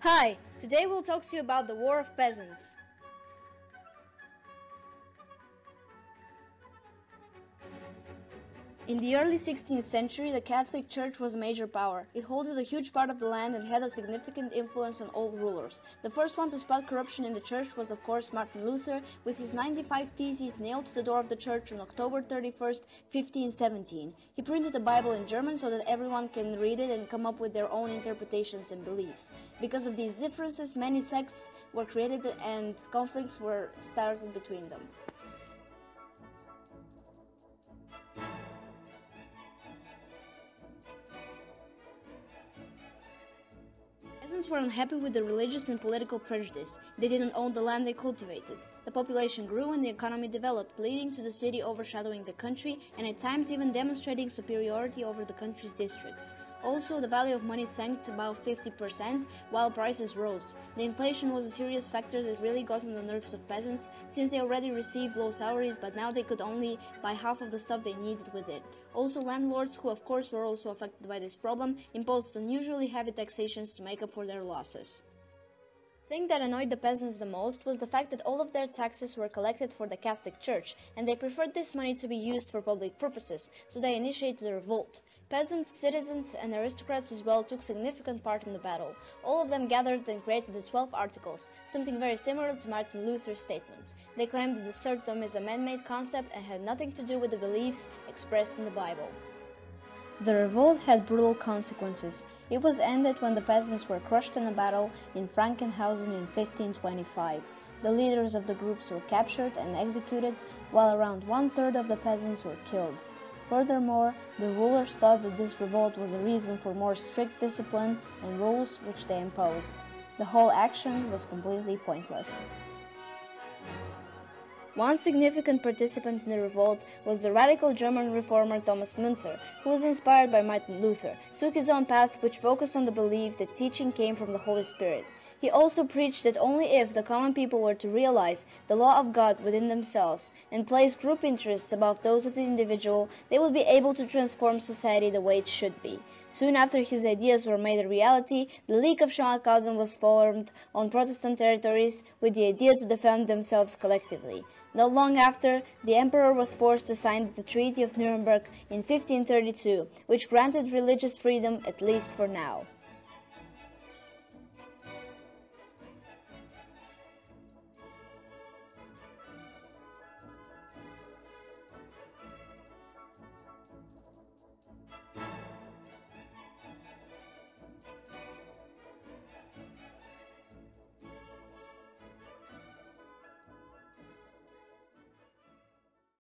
Hi, today we'll talk to you about the War of Peasants. In the early 16th century, the Catholic Church was a major power. It holded a huge part of the land and had a significant influence on all rulers. The first one to spot corruption in the church was, of course, Martin Luther, with his 95 Theses nailed to the door of the church on October 31st, 1517. He printed the Bible in German so that everyone can read it and come up with their own interpretations and beliefs. Because of these differences, many sects were created and conflicts were started between them. Peasants were unhappy with the religious and political prejudice. They didn't own the land they cultivated. The population grew and the economy developed, leading to the city overshadowing the country and at times even demonstrating superiority over the country's districts. Also, the value of money sank about 50%, while prices rose. The inflation was a serious factor that really got on the nerves of peasants, since they already received low salaries, but now they could only buy half of the stuff they needed with it. Also, landlords, who of course were also affected by this problem, imposed unusually heavy taxations to make up for their losses thing that annoyed the peasants the most was the fact that all of their taxes were collected for the Catholic Church, and they preferred this money to be used for public purposes, so they initiated a revolt. Peasants, citizens, and aristocrats as well took significant part in the battle. All of them gathered and created the Twelve Articles, something very similar to Martin Luther's statements. They claimed that the serfdom is a man-made concept and had nothing to do with the beliefs expressed in the Bible. The revolt had brutal consequences. It was ended when the peasants were crushed in a battle in Frankenhausen in 1525. The leaders of the groups were captured and executed, while around one third of the peasants were killed. Furthermore, the rulers thought that this revolt was a reason for more strict discipline and rules which they imposed. The whole action was completely pointless. One significant participant in the revolt was the radical German reformer Thomas Müntzer, who was inspired by Martin Luther, took his own path which focused on the belief that teaching came from the Holy Spirit. He also preached that only if the common people were to realize the law of God within themselves and place group interests above those of the individual, they would be able to transform society the way it should be. Soon after his ideas were made a reality, the League of Schmalkalden was formed on Protestant territories with the idea to defend themselves collectively. Not long after, the emperor was forced to sign the Treaty of Nuremberg in 1532, which granted religious freedom at least for now.